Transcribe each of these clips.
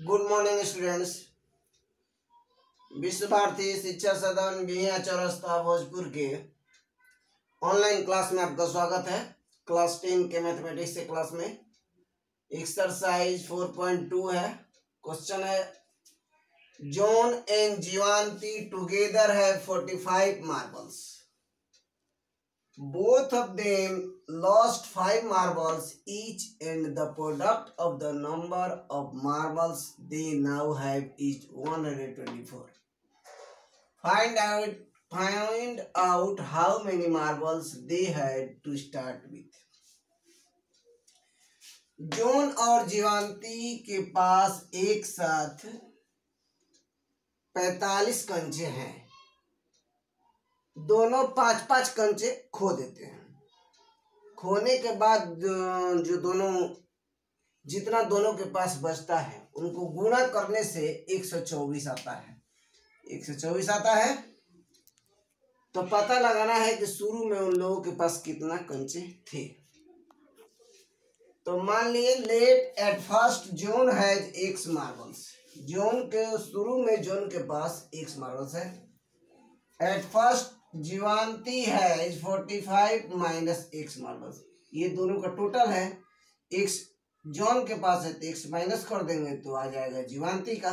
Good morning students विश्व भारती शिक्षा सदन बिहिया चौरस्ता भोजपुर के ऑनलाइन क्लास में आपका स्वागत है। क्लास टेन के मैथमेटिक्स के क्लास में। एक्सरसाइज फोर पॉइंट टू है। क्वेश्चन है जॉन एंड जीवांती टुगेदर है forty five marbles both of them lost five marbles each and the product of the number of marbles they now have is 124 find out find out how many marbles they had to start with John और जीवांती के पास एक साथ 45 कंचे हैं दोनों पाँच पाँच कंचे खो देते हैं। खोने के बाद जो दोनों, जितना दोनों के पास बचता है, उनको गुणा करने से एक सौ चौबीस आता है। एक सौ चौबीस आता है। तो पता लगाना है कि शुरू में उन लोगों के पास कितना कंचे थे। तो मान लिए, let at first John has x marbles. John के, शुरू में जोन के पास एक्स मार्बल्स है। एट फ़र्स्ट जीवांती है is forty five minus x marbles. ये दोनों का टोटल है। एक्स जॉन के पास है तो एक्स माइनस कर देंगे तो आ जाएगा जीवांती का।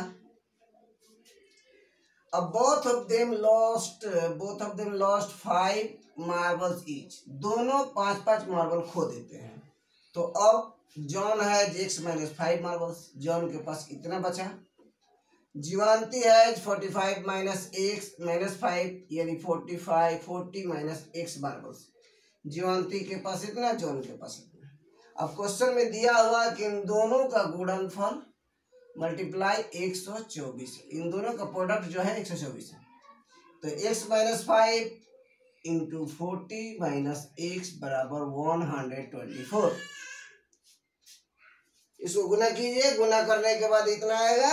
अब both of them lost both of them lost five marbles each दोनों पाँच पाँच मार्बल खो देते हैं। तो अब जॉन है x minus five marbles John के पास इतना बचा। जीवांती है forty five minus x minus five, यानी forty five, forty minus x marbles Jivanti के पास इतना, जॉन के पास इतना। अब क्वेश्चन में दिया हुआ कि इन दोनों का गुणनफल मल्टीप्लाई एक सौ चौबीस इन दोनों का प्रोडक्ट जो है एक सौ चौबीस है। तो x minus five into forty minus x बराबर वन हंड्रेड ट्वेंटी फोर। इसको गुना कीजिए, गुना करने के बाद इतना आएगा।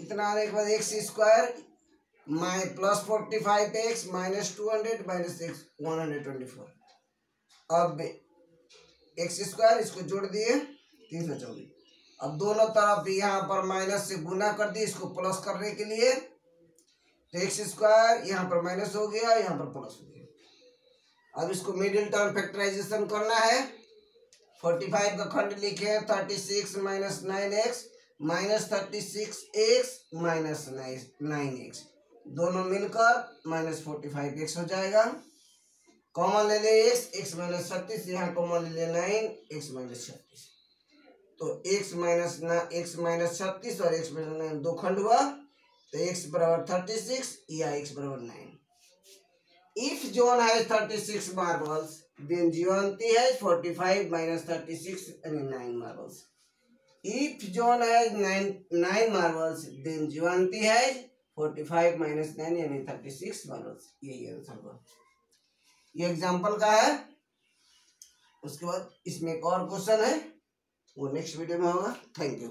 इतना आने के बाद x square my plus forty five x minus two hundred minus x one hundred twenty four अब एक्स स्क्वायर इसको जोड़ दिए, तीन सौ चौबीस। अब दोनों तरफ़ यहाँ पर माइनस से गुना कर दिए इसको प्लस करने के लिए। तो एक्स स्क्वायर यहाँ पर माइनस हो गया, यहाँ पर प्लस हो गया। अब इसको मिडिल टर्म फैक्टराइजेशन करना है। फोर्टी फाइव का खंड लिखे thirty six minus nine x, minus thirty six x, minus nine x. दोनों मिलकर माइनस फोर्टी फाइव एक्स हो जाएगा। कॉमन ले ले एक्स एक्स माइनस छत्तीस, यहाँ कॉमन ले ले नाइन, एक्स माइनस छत्तीस। तो एक्स माइनस ना, एक्स माइनस छत्तीस और एक्स माइनस नाइन, दो खंड हुआ। तो एक्स बराबर थर्टी सिक्स, या एक्स बराबर नाइन। इफ़ जोन है थर्टी सिक्स मार्बल्स देन है forty five minus thirty six यानी नाइन मार्बल्स इफ़ जोन है नाइन नाइन मार्बल्स देन है फोर्टी फाइव माइनस नाइन यानी थर्टी सिक्स मार्बल्स यही आंसर हुआ। ये एग्जांपल का है। उसके बाद इसमें एक और क्वेश्चन है। वो नेक्स्ट वीडियो में होगा। Thank you